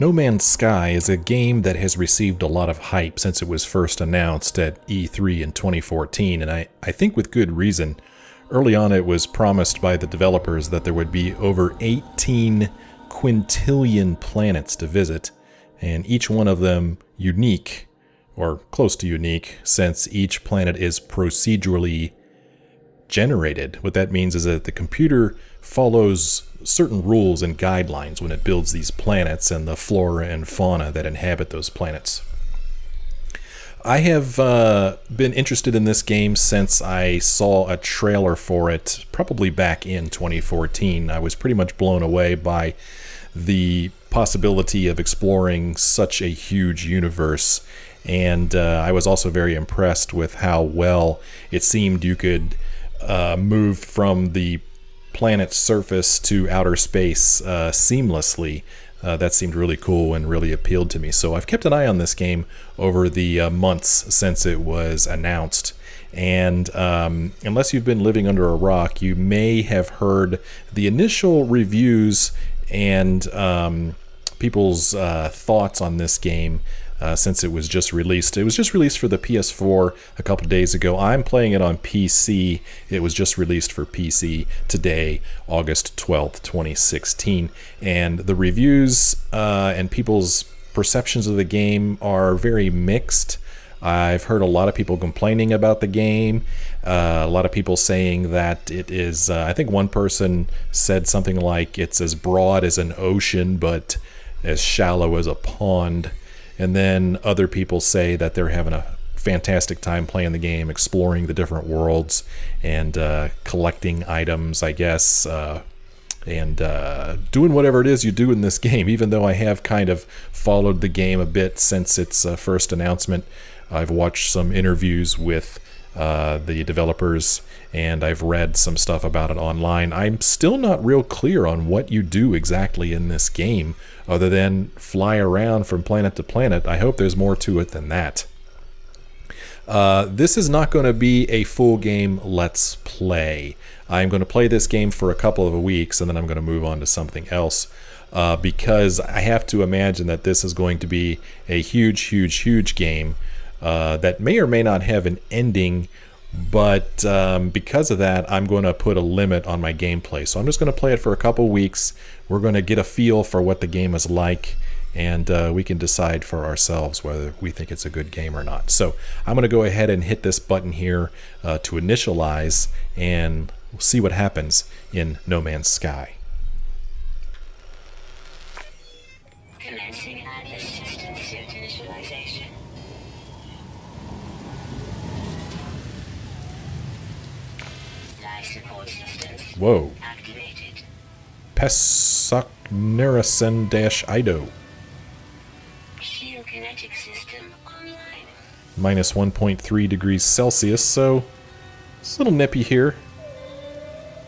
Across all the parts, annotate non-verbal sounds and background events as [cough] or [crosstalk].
No Man's Sky is a game that has received a lot of hype since it was first announced at E3 in 2014, and I, I think with good reason. Early on, it was promised by the developers that there would be over 18 quintillion planets to visit, and each one of them unique, or close to unique, since each planet is procedurally generated. What that means is that the computer follows certain rules and guidelines when it builds these planets and the flora and fauna that inhabit those planets. I have uh, been interested in this game since I saw a trailer for it probably back in 2014. I was pretty much blown away by the possibility of exploring such a huge universe and uh, I was also very impressed with how well it seemed you could uh, move from the planet's surface to outer space uh, seamlessly. Uh, that seemed really cool and really appealed to me. So I've kept an eye on this game over the uh, months since it was announced. And um, unless you've been living under a rock, you may have heard the initial reviews and um, people's uh, thoughts on this game uh, since it was just released. It was just released for the PS4 a couple days ago. I'm playing it on PC. It was just released for PC today, August 12th, 2016. And the reviews uh, and people's perceptions of the game are very mixed. I've heard a lot of people complaining about the game. Uh, a lot of people saying that it is. Uh, I think one person said something like it's as broad as an ocean, but as shallow as a pond. And then other people say that they're having a fantastic time playing the game, exploring the different worlds, and uh, collecting items, I guess, uh, and uh, doing whatever it is you do in this [laughs] game. Even though I have kind of followed the game a bit since its uh, first announcement, I've watched some interviews with uh, the developers and I've read some stuff about it online. I'm still not real clear on what you do exactly in this game other than fly around from planet to planet. I hope there's more to it than that. Uh, this is not going to be a full game let's play. I'm going to play this game for a couple of weeks and then I'm going to move on to something else. Uh, because I have to imagine that this is going to be a huge, huge, huge game uh, that may or may not have an ending but um, because of that, I'm going to put a limit on my gameplay. So I'm just going to play it for a couple weeks. We're going to get a feel for what the game is like, and uh, we can decide for ourselves whether we think it's a good game or not. So I'm going to go ahead and hit this button here uh, to initialize, and we'll see what happens in No Man's Sky. Whoa. Pesochnerusan-Ido. Minus 1.3 degrees Celsius, so it's a little nippy here.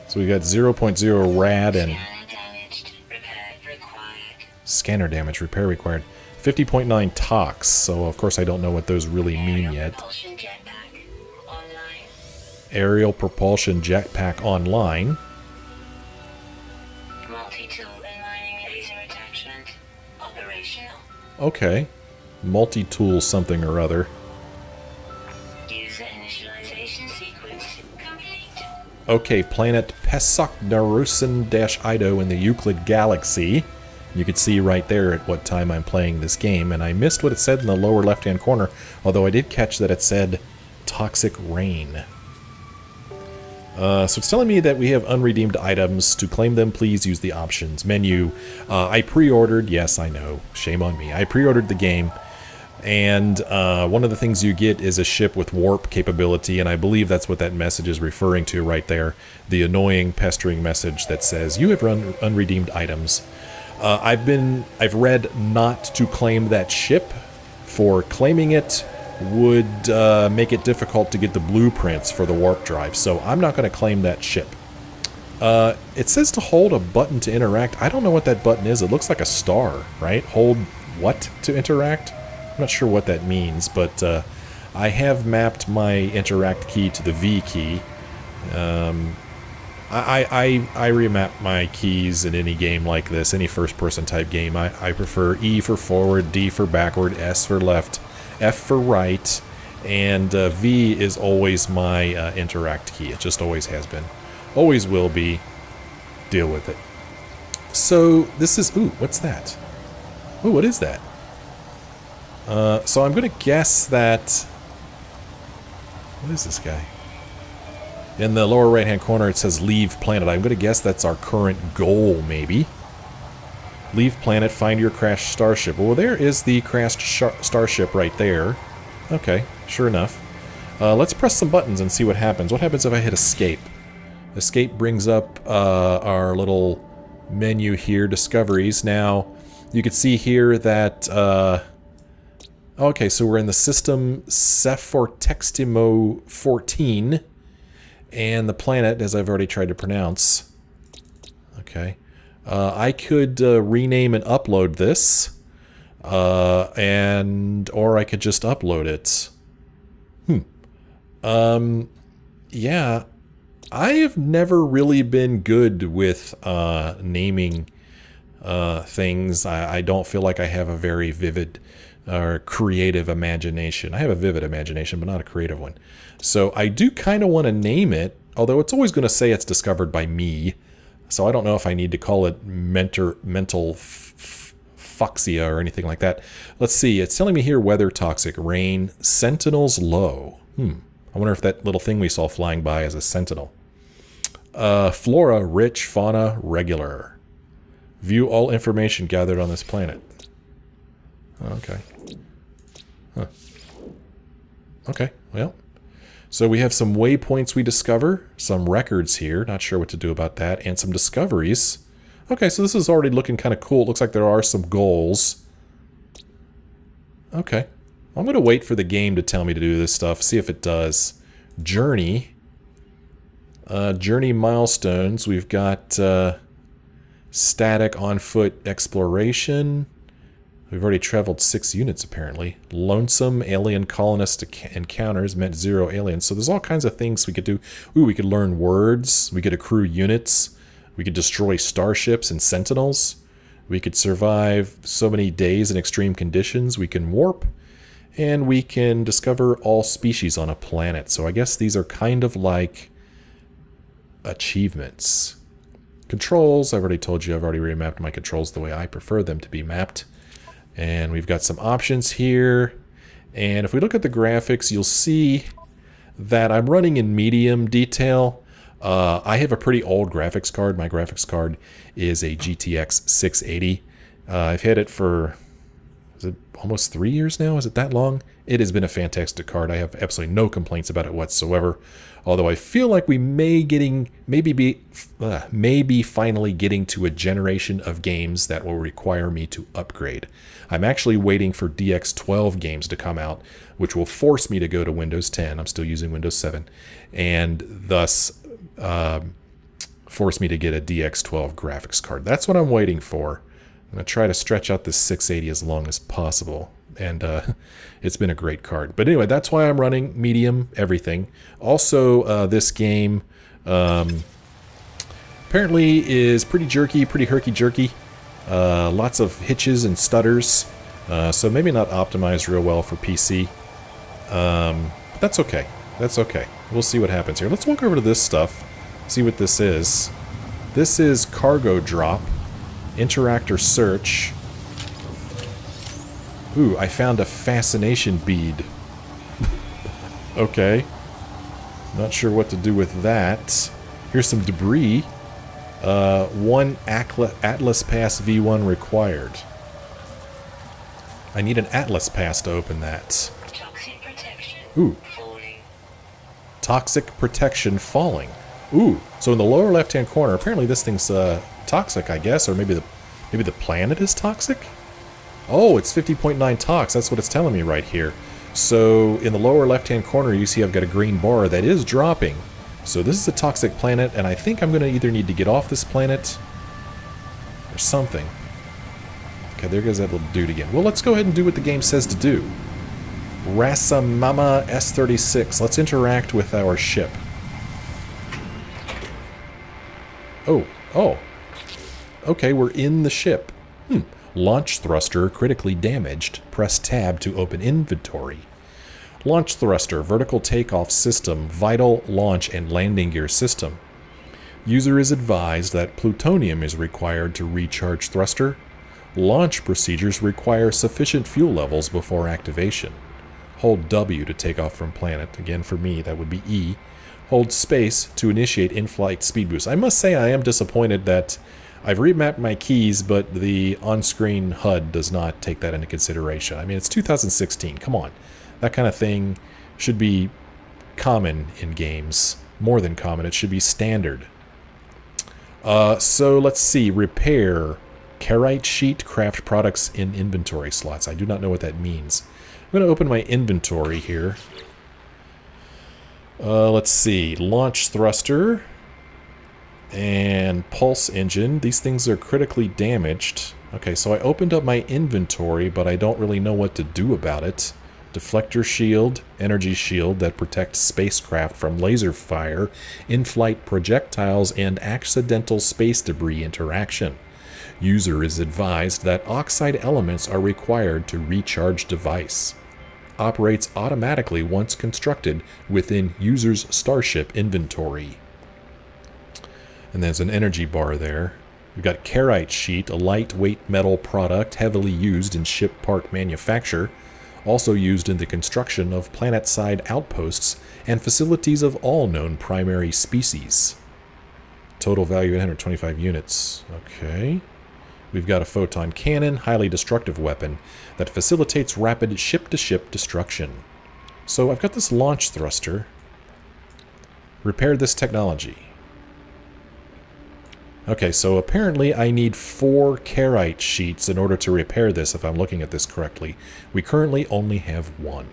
So we got 0.0 rad and scanner damage repair required. 50.9 tox, so of course I don't know what those really mean yet aerial propulsion jetpack online. Okay. Multi-tool something or other. User initialization sequence complete. Okay, planet Pesochnerusan-Ido in the Euclid Galaxy. You can see right there at what time I'm playing this game, and I missed what it said in the lower left-hand corner, although I did catch that it said Toxic Rain. Uh, so it's telling me that we have unredeemed items. To claim them, please use the options menu. Uh, I pre-ordered, yes, I know, shame on me. I pre-ordered the game, and uh, one of the things you get is a ship with warp capability, and I believe that's what that message is referring to right there. The annoying, pestering message that says, you have run unredeemed items. Uh, I've been, I've read not to claim that ship. For claiming it, would uh, make it difficult to get the blueprints for the warp drive, so I'm not going to claim that ship. Uh, it says to hold a button to interact. I don't know what that button is. It looks like a star, right? Hold what to interact? I'm not sure what that means, but uh, I have mapped my interact key to the V key. Um, I, I, I remap my keys in any game like this, any first-person type game. I, I prefer E for forward, D for backward, S for left, F for right, and uh, V is always my uh, interact key. It just always has been. Always will be. Deal with it. So this is... Ooh, what's that? Ooh, what is that? Uh, so I'm going to guess that... What is this guy? In the lower right-hand corner, it says Leave Planet. I'm going to guess that's our current goal, maybe. Leave planet, find your crashed starship. Well, there is the crashed starship right there. Okay, sure enough. Uh, let's press some buttons and see what happens. What happens if I hit escape? Escape brings up uh, our little menu here, discoveries. Now, you can see here that... Uh, okay, so we're in the system Sephartextimo 14 and the planet, as I've already tried to pronounce. Okay. Uh, I could uh, rename and upload this, uh, and or I could just upload it. Hmm. Um, yeah, I have never really been good with uh, naming uh, things. I, I, don't feel like I have a very vivid or creative imagination. I have a vivid imagination, but not a creative one. So I do kind of want to name it, although it's always going to say it's discovered by me. So I don't know if I need to call it mentor, mental foxia or anything like that. Let's see. It's telling me here weather toxic, rain, sentinels low. Hmm. I wonder if that little thing we saw flying by is a sentinel. Uh, flora, rich, fauna, regular. View all information gathered on this planet. Okay. Huh. Okay, well, so we have some waypoints we discover, some records here, not sure what to do about that, and some discoveries. Okay, so this is already looking kind of cool. It looks like there are some goals. Okay. I'm going to wait for the game to tell me to do this stuff, see if it does. Journey. Uh, journey milestones. We've got uh, static on-foot exploration. We've already traveled six units, apparently. Lonesome alien colonist encounters meant zero aliens. So there's all kinds of things we could do. Ooh, we could learn words. We could accrue units. We could destroy starships and sentinels. We could survive so many days in extreme conditions. We can warp. And we can discover all species on a planet. So I guess these are kind of like achievements. Controls, I've already told you I've already remapped my controls the way I prefer them to be mapped. And we've got some options here. And if we look at the graphics, you'll see that I'm running in medium detail. Uh, I have a pretty old graphics card. My graphics card is a GTX 680. Uh, I've had it for it almost three years now? Is it that long? It has been a fantastic card. I have absolutely no complaints about it whatsoever. Although I feel like we may getting maybe be uh, maybe finally getting to a generation of games that will require me to upgrade. I'm actually waiting for DX12 games to come out, which will force me to go to Windows 10. I'm still using Windows 7, and thus uh, force me to get a DX12 graphics card. That's what I'm waiting for. I'm going to try to stretch out this 680 as long as possible. And uh, [laughs] it's been a great card. But anyway, that's why I'm running medium everything. Also, uh, this game um, apparently is pretty jerky, pretty herky-jerky. Uh, lots of hitches and stutters. Uh, so maybe not optimized real well for PC. Um, but that's okay. That's okay. We'll see what happens here. Let's walk over to this stuff. See what this is. This is cargo drop. Interactor search. Ooh, I found a fascination bead. [laughs] okay. Not sure what to do with that. Here's some debris. Uh, one Atlas Pass V1 required. I need an Atlas Pass to open that. Toxic protection Ooh. Falling. Toxic protection falling. Ooh, so in the lower left-hand corner, apparently this thing's uh, toxic, I guess, or maybe the maybe the planet is toxic? Oh, it's 50.9 tox, that's what it's telling me right here. So in the lower left-hand corner, you see I've got a green bar that is dropping. So this is a toxic planet, and I think I'm going to either need to get off this planet or something. Okay, there goes that little dude again. Well, let's go ahead and do what the game says to do. Rasamama S36. Let's interact with our ship. Oh, oh. Okay, we're in the ship. Hmm. Launch thruster critically damaged. Press tab to open inventory. Launch thruster, vertical takeoff system, vital launch and landing gear system. User is advised that plutonium is required to recharge thruster. Launch procedures require sufficient fuel levels before activation. Hold W to take off from planet. Again, for me, that would be E. Hold space to initiate in-flight speed boost. I must say I am disappointed that I've remapped my keys, but the on-screen HUD does not take that into consideration. I mean, it's 2016. Come on. That kind of thing should be common in games. More than common. It should be standard. Uh, so let's see. Repair. Carite sheet craft products in inventory slots. I do not know what that means. I'm going to open my inventory here. Uh, let's see. Launch thruster and pulse engine. These things are critically damaged. Okay, so I opened up my inventory, but I don't really know what to do about it. Deflector shield, energy shield that protects spacecraft from laser fire, in-flight projectiles, and accidental space debris interaction. User is advised that oxide elements are required to recharge device. Operates automatically once constructed within user's starship inventory. And there's an energy bar there. We've got Carite sheet, a lightweight metal product heavily used in ship part manufacture, also used in the construction of planet-side outposts and facilities of all known primary species. Total value 825 units. Okay. We've got a photon cannon, highly destructive weapon, that facilitates rapid ship-to-ship -ship destruction. So I've got this launch thruster. Repair this technology. Okay, so apparently I need four Carite sheets in order to repair this, if I'm looking at this correctly. We currently only have one.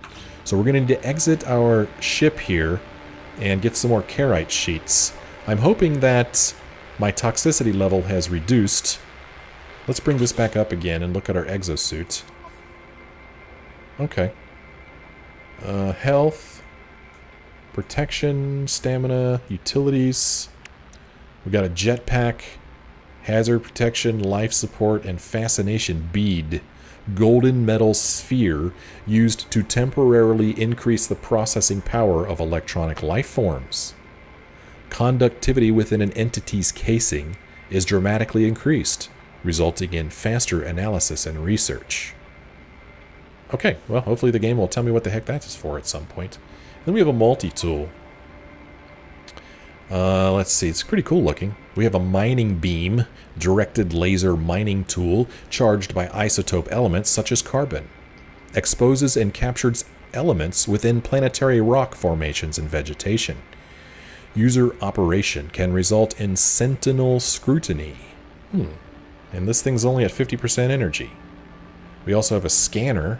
So we're going to need to exit our ship here and get some more Carite sheets. I'm hoping that my toxicity level has reduced. Let's bring this back up again and look at our exosuit. Okay. Uh, health, protection, stamina, utilities... We got a jetpack, hazard protection, life support, and fascination bead. Golden metal sphere used to temporarily increase the processing power of electronic life forms. Conductivity within an entity's casing is dramatically increased, resulting in faster analysis and research. Okay, well, hopefully the game will tell me what the heck that is for at some point. Then we have a multi-tool. Uh, let's see, it's pretty cool looking. We have a mining beam, directed laser mining tool, charged by isotope elements such as carbon. Exposes and captures elements within planetary rock formations and vegetation. User operation can result in sentinel scrutiny. Hmm. And this thing's only at 50% energy. We also have a scanner.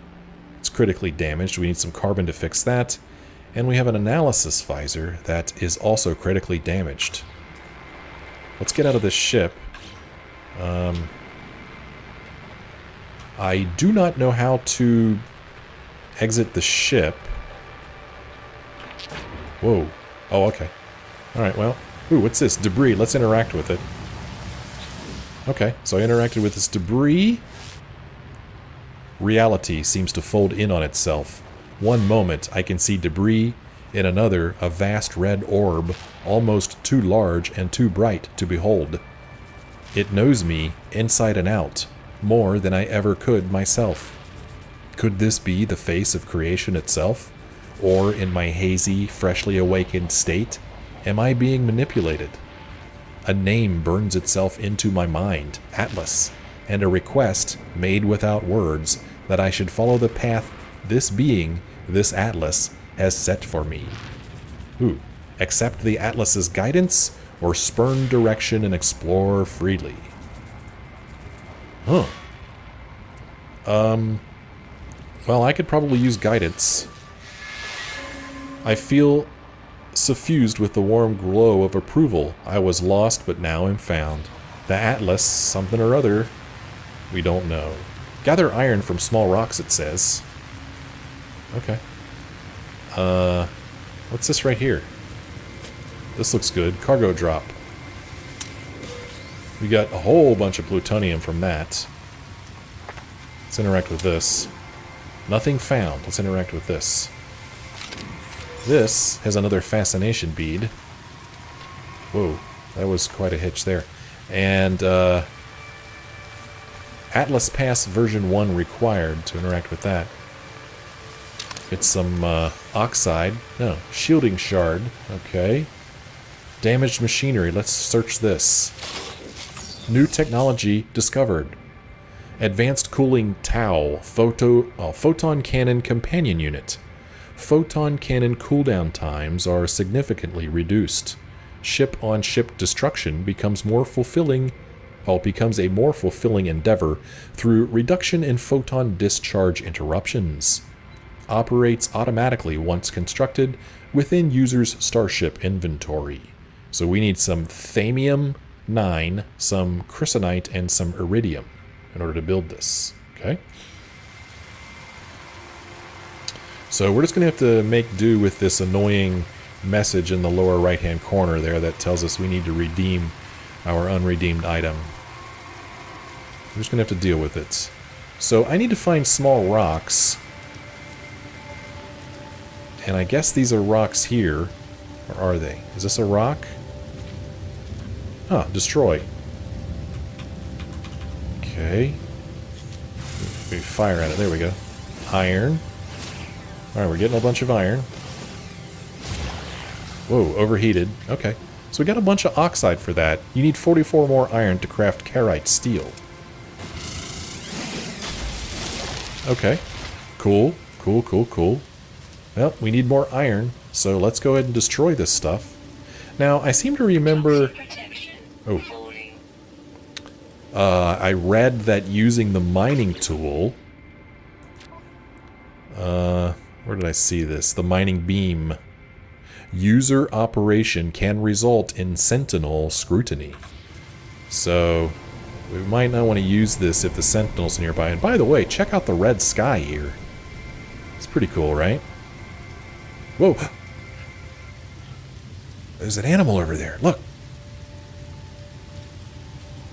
It's critically damaged. We need some carbon to fix that. And we have an analysis visor that is also critically damaged. Let's get out of this ship. Um, I do not know how to exit the ship. Whoa. Oh, okay. Alright, well. Ooh, what's this? Debris. Let's interact with it. Okay, so I interacted with this debris. Reality seems to fold in on itself. One moment I can see debris, in another a vast red orb, almost too large and too bright to behold. It knows me inside and out, more than I ever could myself. Could this be the face of creation itself? Or in my hazy, freshly awakened state, am I being manipulated? A name burns itself into my mind, Atlas, and a request, made without words, that I should follow the path this being this atlas has set for me. Who? accept the atlas's guidance or spurn direction and explore freely. Huh. Um, well, I could probably use guidance. I feel suffused with the warm glow of approval. I was lost, but now am found. The Atlas, something or other, we don't know. Gather iron from small rocks, it says. Okay. Uh, what's this right here? This looks good. Cargo drop. We got a whole bunch of plutonium from that. Let's interact with this. Nothing found. Let's interact with this. This has another fascination bead. Whoa, that was quite a hitch there. And uh, Atlas Pass version 1 required to interact with that. Get some uh, oxide. No, shielding shard. Okay. Damaged machinery. Let's search this. New technology discovered. Advanced cooling Tau photo, uh, photon cannon companion unit. Photon cannon cooldown times are significantly reduced. Ship-on-ship -ship destruction becomes more fulfilling well, becomes a more fulfilling endeavor through reduction in photon discharge interruptions. Operates automatically once constructed within user's starship inventory. So we need some thamium 9, some chrysonite, and some iridium in order to build this. Okay. So we're just going to have to make do with this annoying message in the lower right hand corner there that tells us we need to redeem our unredeemed item. We're just to have to deal with it. So I need to find small rocks. And I guess these are rocks here. Or are they? Is this a rock? Huh, destroy. Okay. We fire at it. There we go. Iron. Alright, we're getting a bunch of iron. Whoa, overheated. Okay. So we got a bunch of oxide for that. You need 44 more iron to craft carite steel. Okay. Cool. Cool, cool, cool. Well, we need more iron, so let's go ahead and destroy this stuff. Now, I seem to remember... Oh. Uh, I read that using the mining tool... Uh, where did I see this? The mining beam. User operation can result in sentinel scrutiny. So, we might not want to use this if the sentinel's nearby. And by the way, check out the red sky here. It's pretty cool, right? Whoa! There's an animal over there. Look!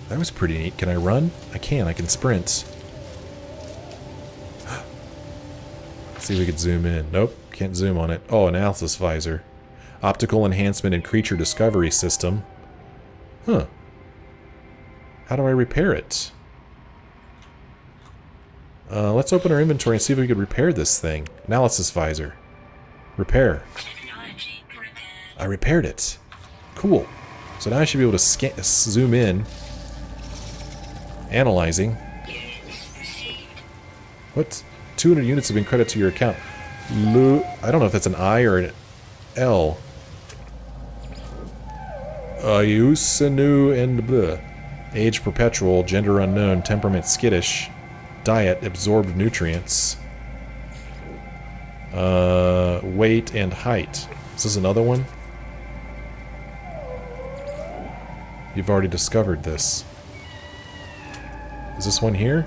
That was pretty neat. Can I run? I can. I can sprint. [gasps] see if we can zoom in. Nope. Can't zoom on it. Oh, analysis visor. Optical enhancement and creature discovery system. Huh. How do I repair it? Uh, let's open our inventory and see if we could repair this thing. Analysis visor. Repair. I repaired it. Cool. So now I should be able to zoom in. Analyzing. What? 200 units have been credited to your account. Lu I don't know if that's an I or an L. Ayusanu and blah. Age perpetual, gender unknown, temperament skittish, diet absorbed nutrients, uh, weight and height. This is this another one? You've already discovered this. Is this one here?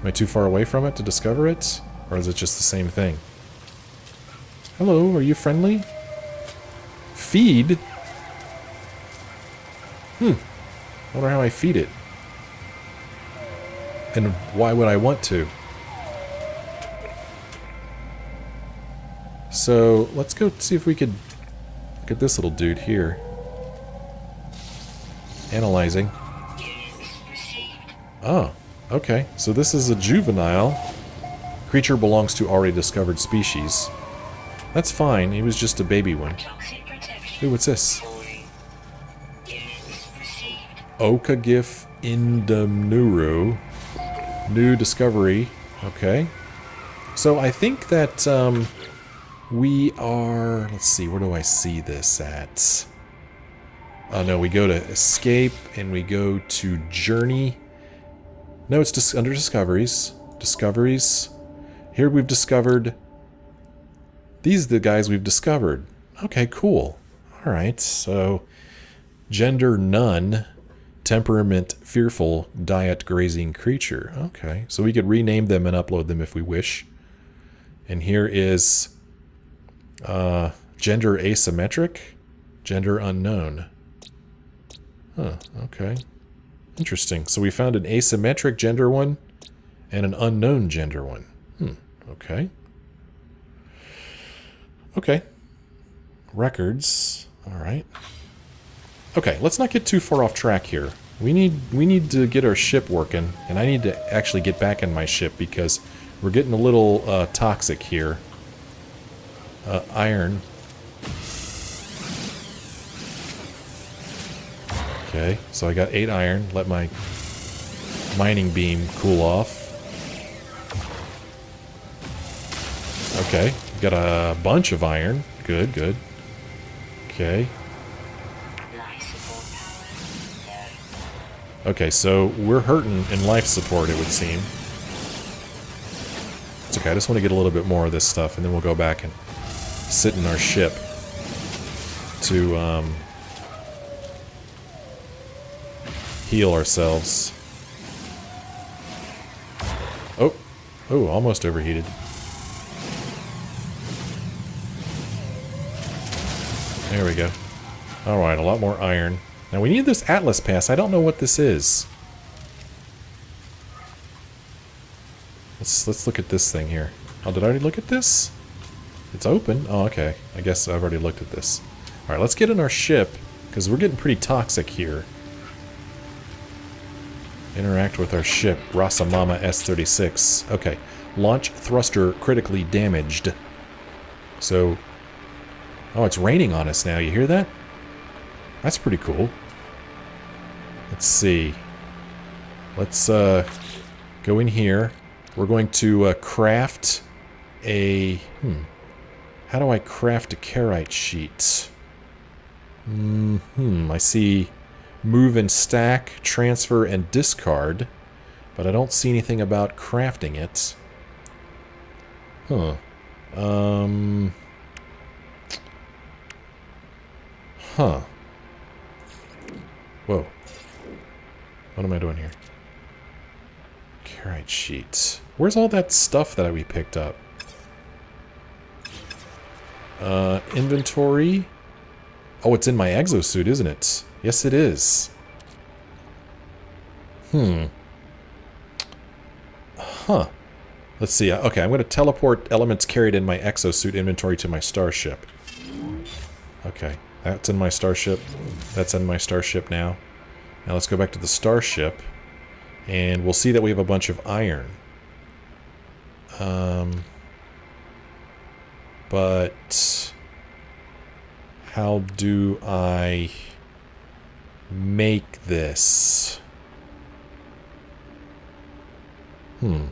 Am I too far away from it to discover it? Or is it just the same thing? Hello, are you friendly? Feed? Hmm. wonder how I feed it. And why would I want to? So, let's go see if we could look at this little dude here. Analyzing. Oh. Okay, so this is a juvenile. Creature belongs to already discovered species. That's fine, he was just a baby one. Ooh, what's this? Okagif Indamnuru. New discovery. Okay. So I think that um, we are... Let's see, where do I see this at? Oh no, we go to escape and we go to journey. No, it's just under discoveries. Discoveries. Here we've discovered... These are the guys we've discovered. Okay, cool. Alright, so... Gender none. Temperament fearful. Diet grazing creature. Okay, so we could rename them and upload them if we wish. And here is... Uh, gender asymmetric. Gender unknown. Huh, okay. Interesting. So we found an asymmetric gender one and an unknown gender one. Hmm, okay. Okay. Records. Alright. Okay, let's not get too far off track here. We need we need to get our ship working, and I need to actually get back in my ship because we're getting a little uh, toxic here. Uh, iron. Okay, so I got eight iron. Let my mining beam cool off. Okay, got a bunch of iron. Good, good. Okay. Okay, so we're hurting in life support, it would seem. It's okay, I just want to get a little bit more of this stuff, and then we'll go back and sit in our ship to um, heal ourselves. Oh, oh, almost overheated. There we go. Alright, a lot more iron. Now we need this Atlas Pass. I don't know what this is. Let's let's look at this thing here. Oh, did I already look at this? It's open. Oh, okay. I guess I've already looked at this. Alright, let's get in our ship, because we're getting pretty toxic here. Interact with our ship, Rasamama S-36. Okay. Launch thruster critically damaged. So... Oh, it's raining on us now. You hear that? That's pretty cool. Let's see. Let's uh, go in here. We're going to uh, craft a... Hmm. How do I craft a Carite sheet? Mm hmm. I see move and stack, transfer, and discard. But I don't see anything about crafting it. Huh. Um... Huh. Whoa. What am I doing here? Carite sheets. Where's all that stuff that we picked up? Uh, inventory. Oh, it's in my exosuit, isn't it? Yes, it is. Hmm. Huh. Let's see. Okay, I'm going to teleport elements carried in my exosuit inventory to my starship. Okay, that's in my starship. That's in my starship now. Now let's go back to the starship. And we'll see that we have a bunch of iron. Um, but how do I make this? Hmm.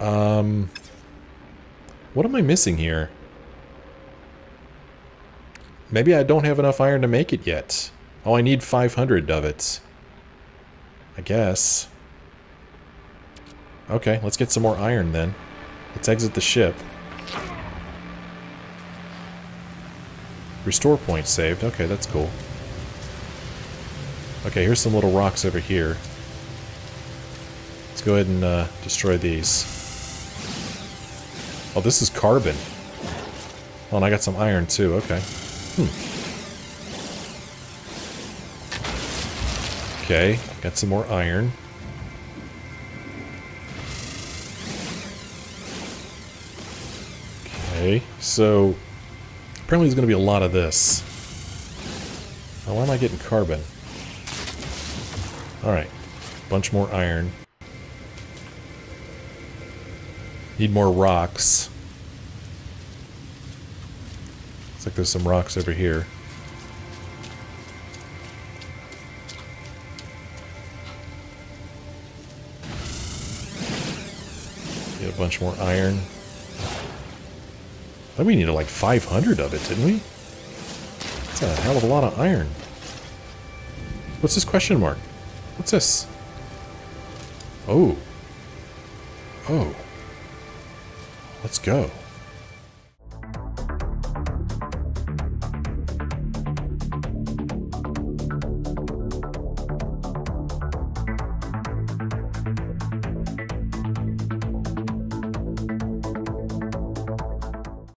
Um, what am I missing here? Maybe I don't have enough iron to make it yet. Oh, I need 500 of it. I guess. Okay, let's get some more iron then. Let's exit the ship. Restore point saved. Okay, that's cool. Okay, here's some little rocks over here. Let's go ahead and uh, destroy these. Oh, this is carbon. Oh, and I got some iron too. Okay. Hmm. Okay, got some more iron. Okay, so apparently there's going to be a lot of this. Now, why am I getting carbon? Alright, bunch more iron. Need more rocks. Looks like there's some rocks over here. Get a bunch more iron. Then we needed like 500 of it, didn't we? That's a hell of a lot of iron. What's this question mark? What's this? Oh. Oh. Let's go.